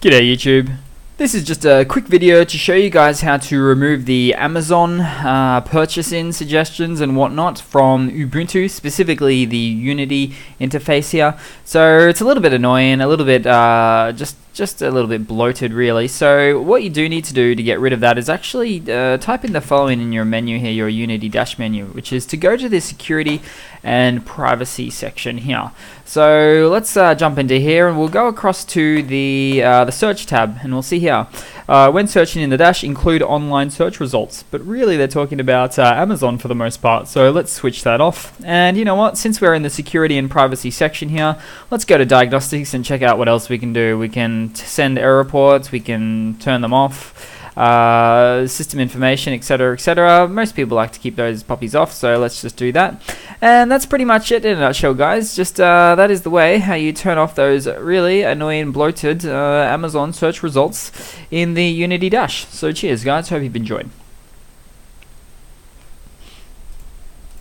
G'day YouTube. This is just a quick video to show you guys how to remove the Amazon uh, purchasing suggestions and whatnot from Ubuntu, specifically the Unity interface here. So it's a little bit annoying, a little bit uh, just just a little bit bloated really. So what you do need to do to get rid of that is actually uh, type in the following in your menu here, your Unity dash menu, which is to go to the security and privacy section here. So let's uh, jump into here and we'll go across to the, uh, the search tab and we'll see here. Uh, when searching in the dash, include online search results. But really, they're talking about uh, Amazon for the most part. So let's switch that off. And you know what? Since we're in the security and privacy section here, let's go to diagnostics and check out what else we can do. We can send error reports. We can turn them off uh, system information, etc., etc. Most people like to keep those puppies off, so let's just do that. And that's pretty much it in a nutshell, guys. Just uh, that is the way how you turn off those really annoying, bloated uh, Amazon search results in the Unity Dash. So cheers, guys. Hope you've enjoyed.